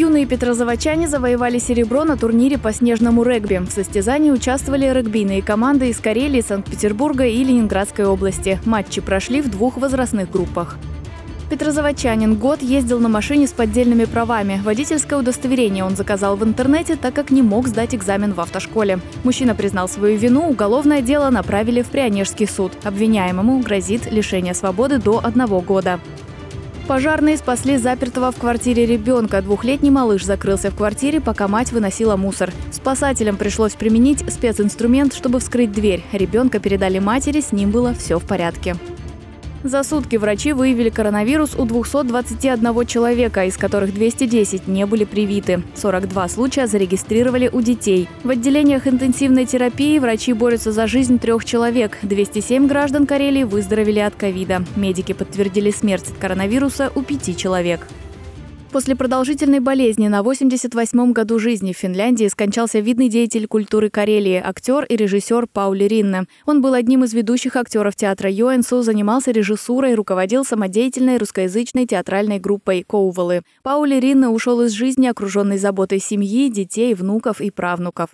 Юные петрозаводчане завоевали серебро на турнире по снежному регби. В состязании участвовали регбийные команды из Карелии, Санкт-Петербурга и Ленинградской области. Матчи прошли в двух возрастных группах. Петрозаводчанин год ездил на машине с поддельными правами. Водительское удостоверение он заказал в интернете, так как не мог сдать экзамен в автошколе. Мужчина признал свою вину, уголовное дело направили в Прионежский суд. Обвиняемому грозит лишение свободы до одного года. Пожарные спасли запертого в квартире ребенка. Двухлетний малыш закрылся в квартире, пока мать выносила мусор. Спасателям пришлось применить специнструмент, чтобы вскрыть дверь. Ребенка передали матери, с ним было все в порядке. За сутки врачи выявили коронавирус у 221 человека, из которых 210 не были привиты. 42 случая зарегистрировали у детей. В отделениях интенсивной терапии врачи борются за жизнь трех человек. 207 граждан Карелии выздоровели от ковида. Медики подтвердили смерть от коронавируса у пяти человек. После продолжительной болезни на 88-м году жизни в Финляндии скончался видный деятель культуры Карелии, актер и режиссер Паули Ринне. Он был одним из ведущих актеров театра Йоэнсу, занимался режиссурой, руководил самодеятельной русскоязычной театральной группой «Коувалы». Паули Ринне ушел из жизни, окруженный заботой семьи, детей, внуков и правнуков.